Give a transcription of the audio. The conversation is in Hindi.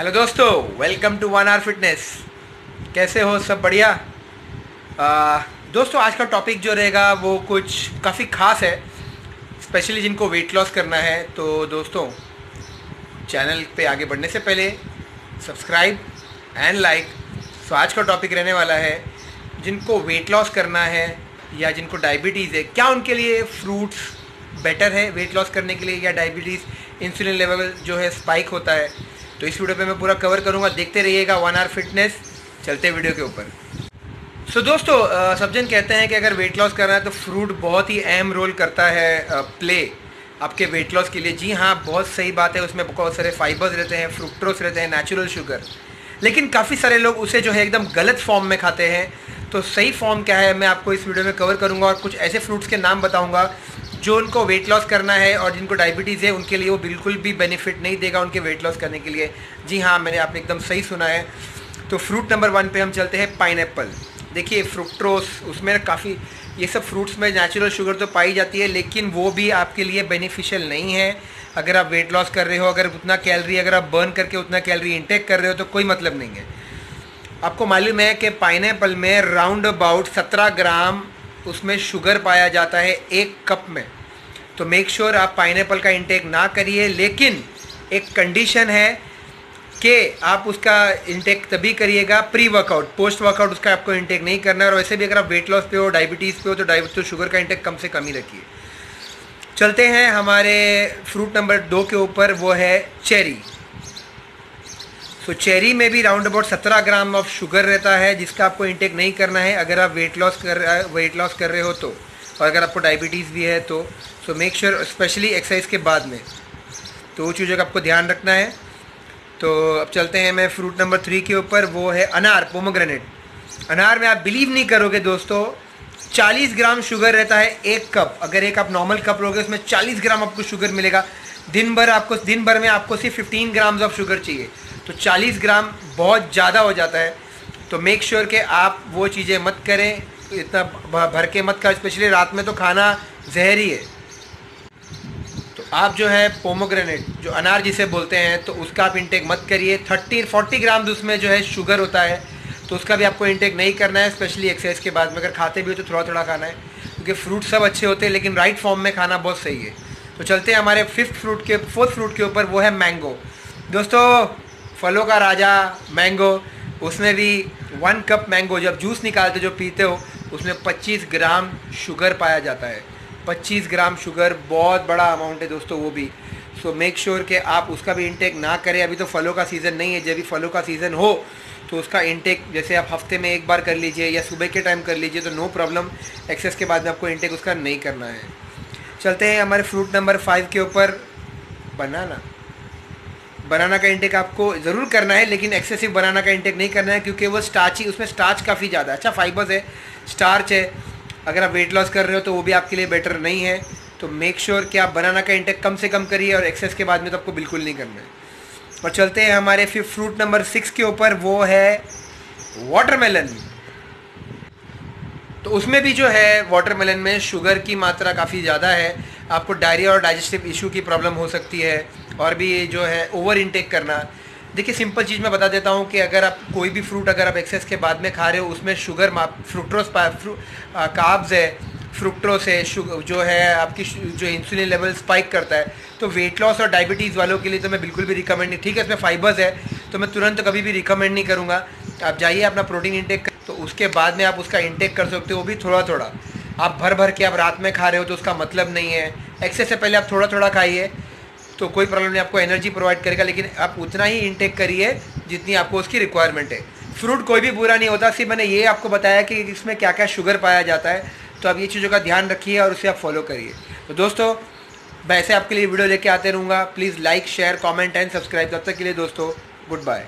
हेलो दोस्तों welcome to one R fitness कैसे हो सब बढ़िया? आ, दोस्तों आज का टॉपिक जो रहेगा वो कुछ काफ़ी ख़ास है स्पेशली जिनको वेट लॉस करना है। तो दोस्तों चैनल पे आगे बढ़ने से पहले सब्सक्राइब एंड लाइक सो आज का टॉपिक रहने वाला है जिनको वेट लॉस करना है या जिनको डायबिटीज़ है क्या उनके लिए फ्रूट्स बेटर है वेट लॉस करने के लिए या डायबिटीज़ इंसुलिन लेवल जो है स्पाइक होता है? तो इस वीडियो पे मैं पूरा कवर करूँगा। देखते रहिएगा वन आर फिटनेस चलते वीडियो के ऊपर। सो so, दोस्तों सब जन कहते हैं कि अगर वेट लॉस करना है तो फ्रूट बहुत ही अहम रोल करता है प्ले आपके वेट लॉस के लिए। जी हाँ बहुत सही बात है। उसमें बहुत सारे फाइबर्स रहते हैं फ्रुक्टोस रहते हैं नेचुरल शुगर लेकिन काफ़ी सारे लोग उसे जो है एकदम गलत फॉर्म में खाते हैं। तो सही फॉर्म क्या है मैं आपको इस वीडियो में कवर करूँगा और कुछ ऐसे फ्रूट्स के नाम बताऊँगा जो उनको वेट लॉस करना है और जिनको डायबिटीज़ है, उनके लिए वो बिल्कुल भी बेनिफिट नहीं देगा उनके वेट लॉस करने के लिए। जी हाँ मैंने आपने एकदम सही सुना है। तो फ्रूट नंबर वन पे हम चलते हैं पाइन देखिए फ्रुक्ट्रोस उसमें काफ़ी, ये सब फ्रूट्स में नेचुरल शुगर तो पाई जाती है, लेकिन वो भी आपके लिए बेनिफिशियल नहीं है। अगर आप वेट लॉस कर रहे हो, अगर उतना कैलरी अगर आप बर्न करके उतना कैलरी इंटेक कर रहे हो तो कोई मतलब नहीं है। आपको मालूम है कि पाइन में राउंड अबाउट सत्रह ग्राम उसमें शुगर पाया जाता है एक कप में। तो मेक श्योर sure आप पाइन का इंटेक ना करिए, लेकिन एक कंडीशन है कि आप उसका इंटेक तभी करिएगा प्री वर्कआउट पोस्ट वर्कआउट उसका आपको इंटेक नहीं करना है। और वैसे भी अगर आप वेट लॉस पे हो डायबिटीज़ पे हो तो डायबिटीज़ तो शुगर का इंटेक कम से कम ही रखिए। चलते हैं हमारे फ्रूट नंबर दो के ऊपर, वो है चेरी सो चेरी में भी राउंड अबाउट सत्रह ग्राम ऑफ़ शुगर रहता है, जिसका आपको इंटेक नहीं करना है, अगर आप वेट लॉस कर वेट लॉस कर रहे हो तो और अगर आपको डायबिटीज़ भी है तो so make sure specially exercise के बाद में। तो वो चीज़ों का आपको ध्यान रखना है। तो अब चलते हैं मैं फ्रूट नंबर थ्री के ऊपर, वो है अनार पोमोग्रेनेट अनार में आप बिलीव नहीं करोगे दोस्तों 40 ग्राम शुगर रहता है एक कप अगर एक आप नॉर्मल कप लोगे, उसमें 40 ग्राम आपको शुगर मिलेगा। दिन भर आपको, दिन भर में आपको सिर्फ़ 15 ग्राम्स ऑफ़ शुगर चाहिए। तो 40 ग्राम बहुत ज़्यादा हो जाता है। तो मेक श्योर sure कि आप वो चीज़ें मत करें, इतना भर के मत खाओ स्पेशली रात में तो खाना जहरी है। तो आप जो है पोमोग्रेनेट जो अनार जिसे बोलते हैं तो उसका आप इंटेक मत करिए। थर्टी फोर्टी ग्राम उसमें जो है शुगर होता है तो उसका भी आपको इंटेक नहीं करना है स्पेशली एक्सरसाइज के बाद में। अगर खाते भी हो तो थोड़ा थोड़ा खाना है, क्योंकि फ्रूट सब अच्छे होते हैं, लेकिन राइट फॉर्म में खाना बहुत सही है। तो चलते हैं हमारे फिफ्थ फ्रूट के फोर्थ फ्रूट के ऊपर, वो है मैंगो दोस्तों फलों का राजा मैंगो उसमें भी वन कप मैंगो जब जूस निकालते जो पीते हो, उसमें 25 ग्राम शुगर पाया जाता है। 25 ग्राम शुगर बहुत बड़ा अमाउंट है दोस्तों, वो भी। सो मेक श्योर कि आप उसका भी इंटेक ना करें। अभी तो फलों का सीज़न नहीं है, जब भी फलों का सीज़न हो तो उसका इंटेक जैसे आप हफ़्ते में एक बार कर लीजिए या सुबह के टाइम कर लीजिए तो नो प्रॉब्लम एक्सेस के बाद में आपको इंटेक उसका नहीं करना है। चलते हैं हमारे फ्रूट नंबर फाइव के ऊपर। बनाना। बनाना का इंटेक आपको ज़रूर करना है, लेकिन एक्सेसिव बनाना का इंटेक नहीं करना है, क्योंकि वो स्टार्च ही उसमें स्टार्च काफ़ी ज़्यादा अच्छा फाइबर्स है स्टार्च है। अगर आप वेट लॉस कर रहे हो तो वो भी आपके लिए बेटर नहीं है। तो मेक श्योर sure कि आप बनाना का इंटेक कम से कम करिए और एक्सेस के बाद में तो आपको बिल्कुल नहीं करना है। और चलते हैं हमारे फिर फ्रूट नंबर सिक्स के ऊपर, वो है वाटरमेलन तो उसमें भी जो है वाटरमेलन में शुगर की मात्रा काफ़ी ज़्यादा है। आपको डायरिया और डाइजेस्टिव इशू की प्रॉब्लम हो सकती है। और भी जो है ओवर इनटेक करना। देखिए सिंपल चीज़ मैं बता देता हूँ कि अगर आप कोई भी फ्रूट अगर आप एक्सेस के बाद में खा रहे हो उसमें शुगर माप फ्रुक्ट्रोस फ्रू, काब्स है फ्रुक्ट्रोस है जो है आपकी जो इंसुलिन लेवल स्पाइक करता है तो वेट लॉस और डायबिटीज़ वालों के लिए तो मैं बिल्कुल भी रिकमेंड नहीं ठीक है इसमें फाइबर्स है तो मैं तुरंत कभी भी रिकमेंड नहीं करूँगा। आप जाइए अपना प्रोटीन इंटेक तो उसके बाद में आप उसका इंटेक कर सकते हो वो भी थोड़ा थोड़ा आप भर भर के आप रात में खा रहे हो तो उसका मतलब नहीं है। एक्सेस से पहले आप थोड़ा थोड़ा खाइए तो कोई प्रॉब्लम नहीं, आपको एनर्जी प्रोवाइड करेगा, लेकिन आप उतना ही इनटेक करिए जितनी आपको उसकी रिक्वायरमेंट है। फ्रूट कोई भी बुरा नहीं होता, सिर्फ़ मैंने ये आपको बताया कि इसमें क्या क्या शुगर पाया जाता है तो आप ये चीज़ों का ध्यान रखिए और उसे आप फॉलो करिए। तो दोस्तों, मैं ऐसे आपके लिए वीडियो लेके आते रहूँगा। Please like share comment and subscribe तब तक के लिए दोस्तों गुड बाय